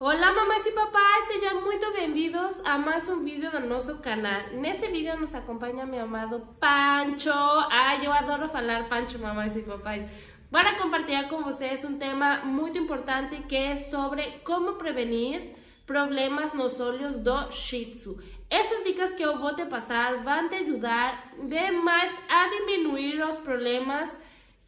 Olá mamães e papais, sejam muito bem-vindos a mais um vídeo do nosso canal. Nesse vídeo nos acompanha meu amado Pancho. Ai, eu adoro falar Pancho, mamães e papais. Para compartilhar com vocês um tema muito importante que é sobre como prevenir problemas nos olhos do Shih Tzu. Essas dicas que eu vou te passar vão te ajudar demais a diminuir os problemas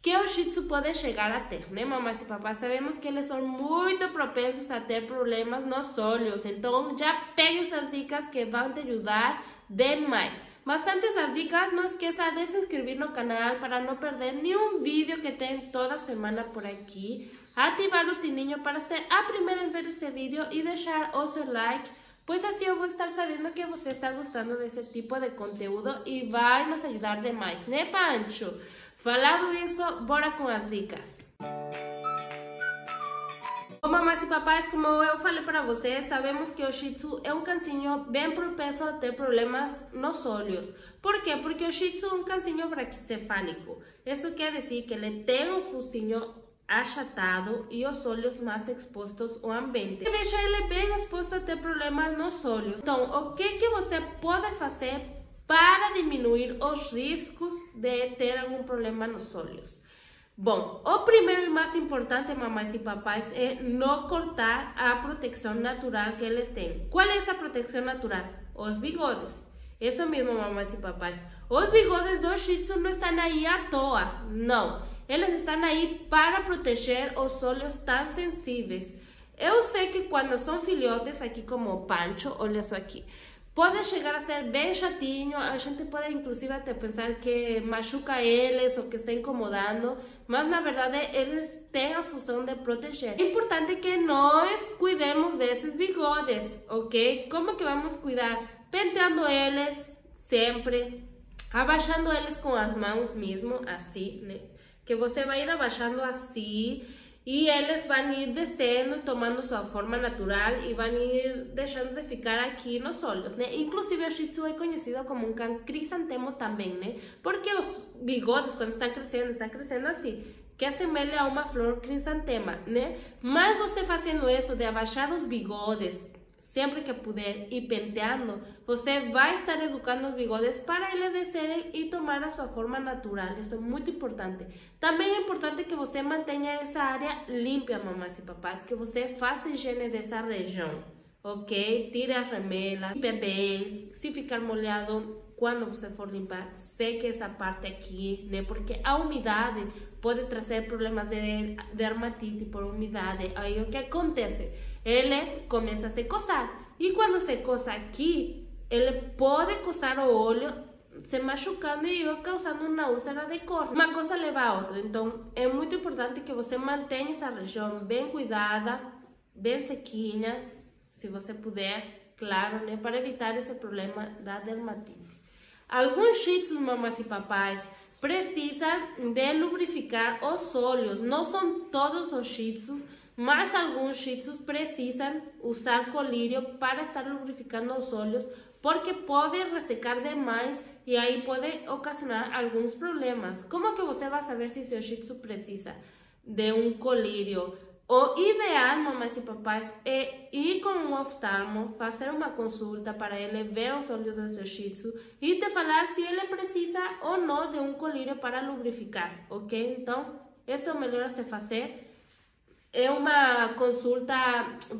que o pode chegar a ter, né, mamães e papás? Sabemos que eles são muito propensos a ter problemas nos olhos, então já pegue essas dicas que vão te ajudar demais. Mas antes das dicas, não esqueça de se inscrever no canal para não perder nenhum vídeo que tem toda semana por aqui. Ativar o sininho para ser a primeira em ver esse vídeo e deixar o seu like, pois assim eu vou estar sabendo que você está gostando desse tipo de conteúdo e vai nos ajudar demais, né, Pancho? Falado isso, bora com as dicas. Bom, mamães e papais, como eu falei para vocês, sabemos que o Shih Tzu é um cancinho bem propenso a ter problemas nos olhos. Por quê? Porque o Shih Tzu é um cancinho braquicefálico. Isso quer dizer que ele tem um focinho achatado e os olhos mais expostos ao ambiente. E deixa ele bem exposto a ter problemas nos olhos. Então, o que, que você pode fazer para diminuir os riscos de ter algum problema nos olhos. Bom, o primeiro e mais importante, mamães e papais, é não cortar a proteção natural que eles têm. Qual é essa proteção natural? Os bigodes. Isso mesmo, mamães e papais. Os bigodes do Shih Tzu não estão aí à toa, não. Eles estão aí para proteger os olhos tão sensíveis. Eu sei que quando são filhotes, aqui como Pancho, olha só aqui, Pode chegar a ser bem chatinho, a gente pode inclusive até pensar que machuca eles ou que está incomodando, mas na verdade eles têm a função de proteger. Importante que nós cuidemos desses bigodes, ok? Como que vamos cuidar? Penteando eles sempre, abaixando eles com as mãos mesmo, assim, né? Que você vai ir abaixando assim e eles vão ir descendo, tomando sua forma natural e vão ir deixando de ficar aqui nos olhos, né? Inclusive o Shih Tzu é conhecido como um cão crisantemo também, né? Porque os bigodes, quando estão crescendo, estão crescendo assim, que assemelha a uma flor crisantema, né? Mas você fazendo isso de abaixar os bigodes sempre que puder e penteando, você vai estar educando os bigodes para eles descerem e tomar a sua forma natural. Isso é muito importante. Também é importante que você mantenha essa área limpa, mamães e papais, que você faça higiene dessa região, ok? Tire a remela, limpe bem. Se ficar molhado, quando você for limpar, seque essa parte aqui, né? Porque a umidade pode trazer problemas de dermatite por umidade. Aí o que acontece? Ele começa a se coçar. E quando se coça aqui, ele pode coçar o olho se machucando e causando uma úlcera de cor. Uma coisa leva a outra. Então, é muito importante que você mantenha essa região bem cuidada, bem sequinha, se você puder, claro, né? Para evitar esse problema da dermatite. Alguns shih tzus, mamães e papais, precisam de lubrificar os olhos. Não são todos os shih mas alguns shih tzus precisam usar colírio para estar lubrificando os olhos, porque pode ressecar demais e aí pode ocasionar alguns problemas. Como que você vai saber se seu shih tzu precisa de um colírio? O ideal, mamães e papais, é ir com um oftalmo, fazer uma consulta para ele ver os olhos do seu shih tzu e te falar se ele precisa ou não de um colírio para lubrificar, ok? Então, esse é o melhor a se fazer. É uma consulta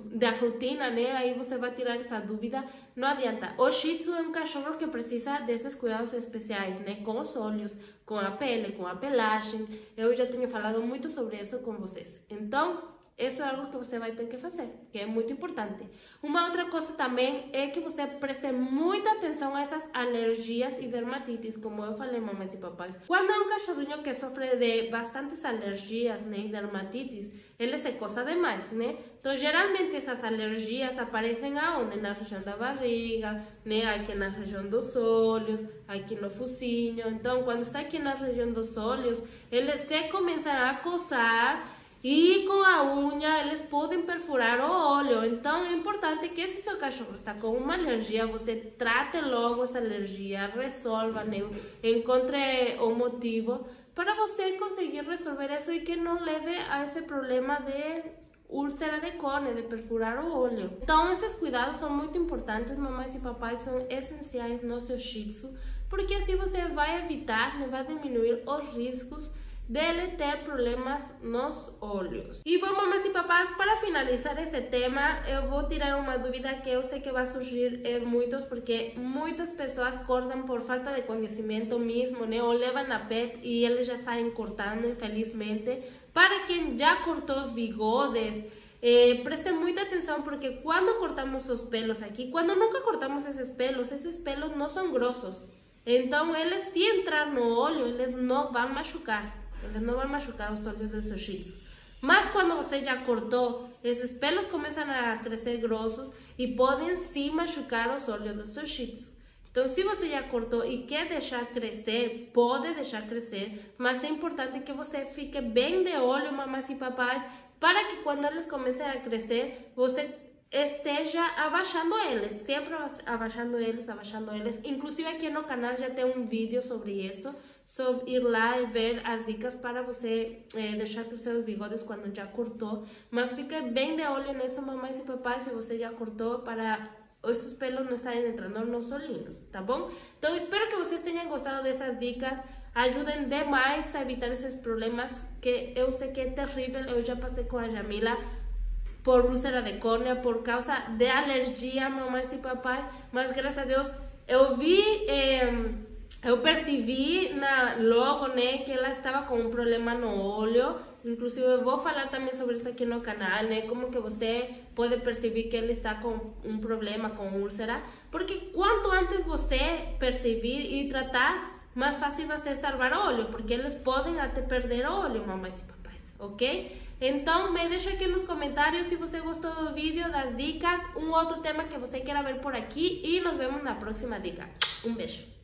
da rotina, né? Aí você vai tirar essa dúvida. Não adianta. O Shih Tzu é um cachorro que precisa desses cuidados especiais, né? Com os olhos, com a pele, com a pelagem. Eu já tenho falado muito sobre isso com vocês. Então, isso é algo que você vai ter que fazer, que é muito importante. Uma outra coisa também é que você preste muita atenção a essas alergias e dermatites, como eu falei, mamães e papais. Quando é um cachorrinho que sofre de bastantes alergias né, e dermatites, ele se coça demais, né? Então, geralmente essas alergias aparecem aonde? Na região da barriga, né? Aqui na região dos olhos, aqui no focinho. Então, quando está aqui na região dos olhos, ele se começa a coçar e com a unha eles podem perfurar o olho. Então é importante que se seu cachorro está com uma alergia, você trate logo essa alergia, resolva, né? encontre o motivo para você conseguir resolver isso e que não leve a esse problema de úlcera de córnea, de perfurar o olho. Então, esses cuidados são muito importantes, mamães e papais são essenciais no seu Shih Tzu, porque assim você vai evitar, vai diminuir os riscos dele ter problemas nos olhos. E bom, mamães e papás, para finalizar esse tema, eu vou tirar uma dúvida que eu sei que vai surgir em muitos, porque muitas pessoas cortam por falta de conhecimento mesmo, né? Ou levam a pet e eles já cortando, infelizmente. Para quem já cortou os bigodes, eh, prestem muita atenção porque quando cortamos os pelos aqui, quando nunca cortamos esses pelos, esses pelos não são grossos. Então, eles se entrar no olho, eles não vão machucar. Eles não vão machucar os olhos dos seus shih Mas quando você já cortou, esses pelos começam a crescer grossos e podem sim machucar os olhos dos seus shih Então, se você já cortou e quer deixar crescer, pode deixar crescer, mas é importante que você fique bem de olho, mamães e papais, para que quando eles comecem a crescer, você esteja abaixando eles, sempre abaixando eles, abaixando eles. Inclusive aqui no canal já tem um vídeo sobre isso só ir lá e ver as dicas para você é, deixar os seus bigodes quando já cortou. Mas fique bem de olho nisso, mamães e papais, se você já cortou, para esses pelos não estarem entrando nos olhinhos, tá bom? Então, espero que vocês tenham gostado dessas dicas. Ajudem demais a evitar esses problemas que eu sei que é terrível. Eu já passei com a Jamila por úlcera de córnea, por causa de alergia, mamães e papais. Mas, graças a Deus, eu vi... Eh, eu percebi na, logo né, que ela estava com um problema no olho. Inclusive, eu vou falar também sobre isso aqui no canal, né? Como que você pode perceber que ela está com um problema com úlcera. Porque quanto antes você perceber e tratar, mais fácil vai ser salvar olho. Porque eles podem até perder olho, mamães e papais, ok? Então, me deixa aqui nos comentários se você gostou do vídeo, das dicas, um outro tema que você queira ver por aqui. E nos vemos na próxima dica. Um beijo.